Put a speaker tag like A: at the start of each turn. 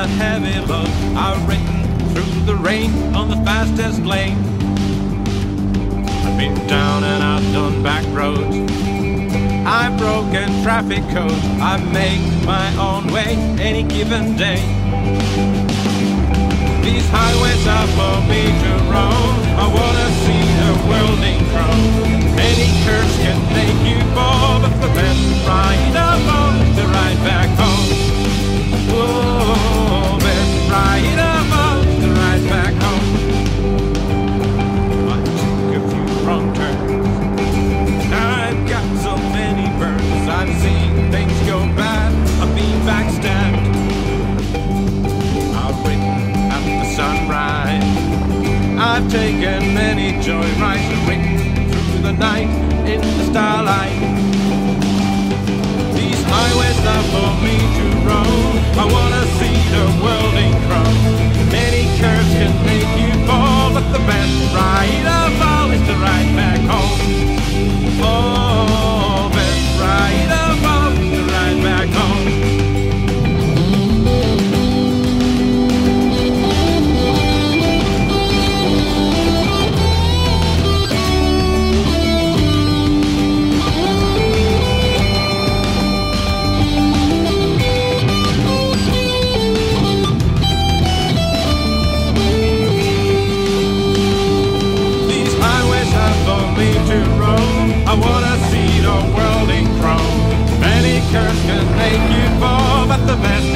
A: a heavy load. I've ridden through the rain on the fastest lane. I've been down and I've done back roads. I've broken traffic codes. I make my own way any given day. These highways are for me to roam. I wanna see the world in chrome. I've taken many joyrides. I've written through the night in the starlight. These highways are for me to roam. not the best.